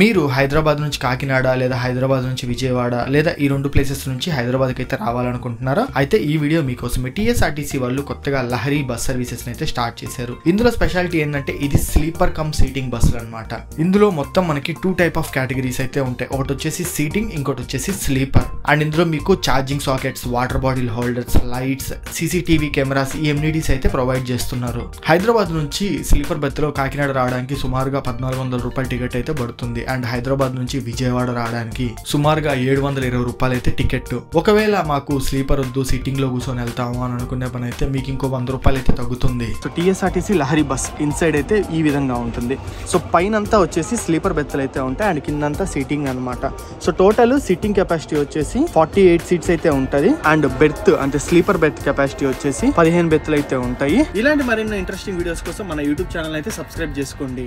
మీరు హైదరాబాద్ నుంచి కాకినాడ లేదా హైదరాబాద్ నుంచి విజయవాడ లేదా ఈ రెండు ప్లేసెస్ నుంచి హైదరాబాద్కి అయితే రావాలనుకుంటున్నారా? అయితే ఈ వీడియో మీకోసం టీఎస్ఆర్టీసీ వాళ్ళు కొత్తగా లహరి బస్ సర్వీసెస్ అయితే స్టార్ట్ చేశారు. ఇందులో స్పెషాలిటీ ఏంటంటే ఇది స్లీపర్ కమ్ సీటింగ్ బస్సులు అనమాట ఇందులో మొత్తం మనకి టూ టైప్ ఆఫ్ కేటగిరీస్ అయితే ఉంటాయి. ఒకటి వచ్చేసి సీటింగ్ ఇంకోటి వచ్చేసి స్లీపర్ అండ్ ఇందులో మీకు charging sockets water bottle holders lights CCTV cameras ఈ ఎమ్యూనిటీస్ అయితే ప్రొవైడ్ చేస్తున్నారు. హైదరాబాద్ నుంచి స్లీపర్ బెత్లో కాకినాడ రావడానికి సుమారుగా పద్నాలుగు వందల రూపాయల టికెట్ అయితే పడుతుంది. అండ్ హైదరాబాద్ నుంచి విజయవాడ రావడానికి సుమారుగా ఏడు వందల ఇరవై రూపాయలు అయితే టికెట్ ఒకవేళ మాకు స్లీపర్ వద్దు సీటింగ్లో కూర్చొని వెళ్తాము అని అనుకునే పని అయితే మీకు ఇంకో వంద రూపాయలు అయితే తగ్గుతుంది. So TSRTC Lahari bus inside అయితే ఈ విధంగా ఉంటుంది. సో పైన అంతా వచ్చేసి స్లీపర్ బెత్తలు అయితే ఉంటాయి అండ్ కిందంతా సీటింగ్ అనమాట సో టోటల్ సీటింగ్ కెపాసిటీ వచ్చేసి ఫార్టీ ఎయిట్ సీట్స్ అయితే ఉంటుంది. అండ్ బెర్త్ అంటే స్లీపర్ బెర్త్ కెపాసిటీ వచ్చేసి పదిహేను బెర్త్లు అయితే ఉంటాయి. ఇలాంటి మరిన్ని ఇంట్రెస్టింగ్ వీడియోస్ కోసం మన యూట్యూబ్ ఛానల్ అయితే సబ్స్క్రైబ్ చేసుకోండి.